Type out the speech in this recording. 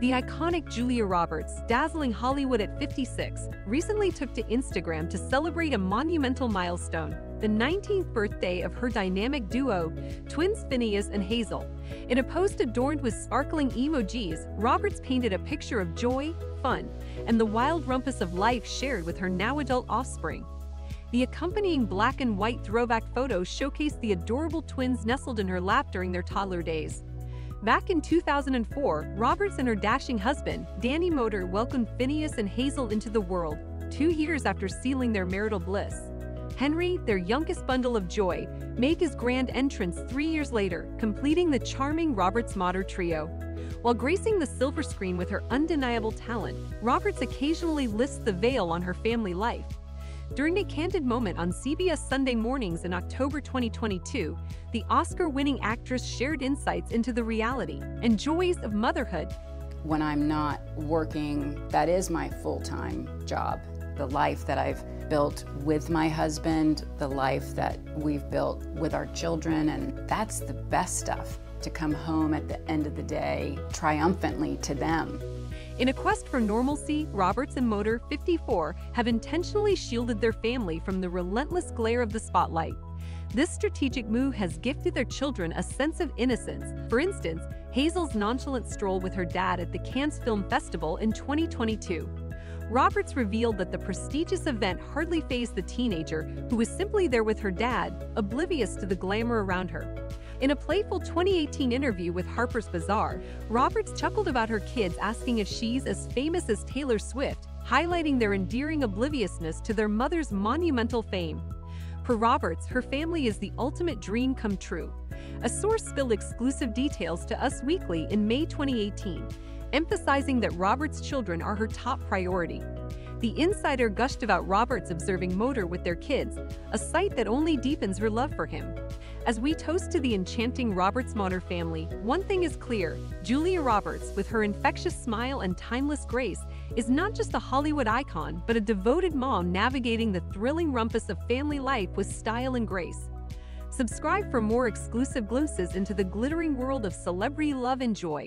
The iconic Julia Roberts, dazzling Hollywood at 56, recently took to Instagram to celebrate a monumental milestone, the 19th birthday of her dynamic duo, twins Phinnaeus and Hazel. In a post adorned with sparkling emojis, Roberts painted a picture of joy, fun, and the wild rumpus of life shared with her now adult offspring. The accompanying black and white throwback photos showcased the adorable twins nestled in her lap during their toddler days. Back in 2004, Roberts and her dashing husband, Danny Moder, welcomed Phinnaeus and Hazel into the world, two years after sealing their marital bliss. Henry, their youngest bundle of joy, made his grand entrance three years later, completing the charming Roberts Moder trio. While gracing the silver screen with her undeniable talent, Roberts occasionally lifts the veil on her family life. During a candid moment on CBS Sunday Mornings in October 2022, the Oscar winning actress shared insights into the reality and joys of motherhood. When I'm not working, that is my full time job. The life that I've built with my husband, the life that we've built with our children, and that's the best stuff to come home at the end of the day triumphantly to them. In a quest for normalcy, Roberts and Moder 54 have intentionally shielded their family from the relentless glare of the spotlight. This strategic move has gifted their children a sense of innocence. For instance, Hazel's nonchalant stroll with her dad at the Cannes Film Festival in 2022. Roberts revealed that the prestigious event hardly fazed the teenager, who was simply there with her dad, oblivious to the glamour around her. In a playful 2018 interview with Harper's Bazaar, Roberts chuckled about her kids asking if she's as famous as Taylor Swift, highlighting their endearing obliviousness to their mother's monumental fame. For Roberts, her family is the ultimate dream come true. A source spilled exclusive details to Us Weekly in May 2018, emphasizing that Roberts' children are her top priority. The insider gushed about Roberts observing Moder with their kids, a sight that only deepens her love for him. As we toast to the enchanting Roberts Moder family, one thing is clear Julia Roberts, with her infectious smile and timeless grace, is not just a Hollywood icon, but a devoted mom navigating the thrilling rumpus of family life with style and grace. Subscribe for more exclusive glimpses into the glittering world of celebrity love and joy.